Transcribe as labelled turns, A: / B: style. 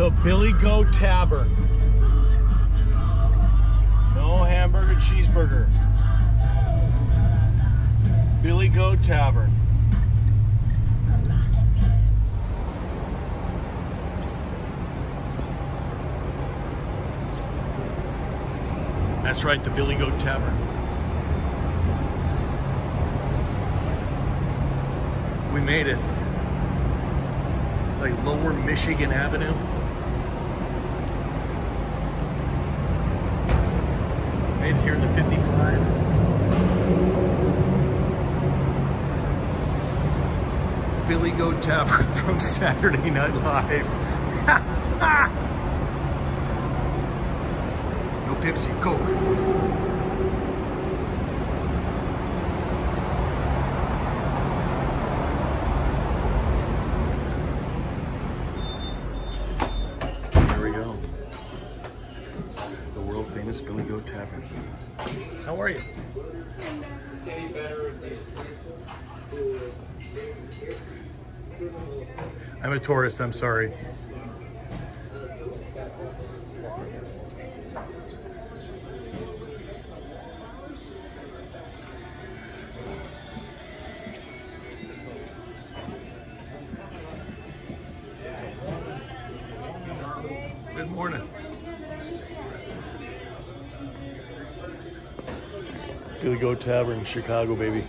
A: The Billy Goat Tavern. No hamburger, cheeseburger. Billy Goat Tavern. That's right, the Billy Goat Tavern. We made it. It's like Lower Michigan Avenue. Here in the 55. Billy Goat Tavern from Saturday Night Live. no Pepsi, Coke. There we go. The Billy Goat Tavern. How are you? I'm a tourist, I'm sorry. Good morning. Billy Goat Tavern, Chicago, baby.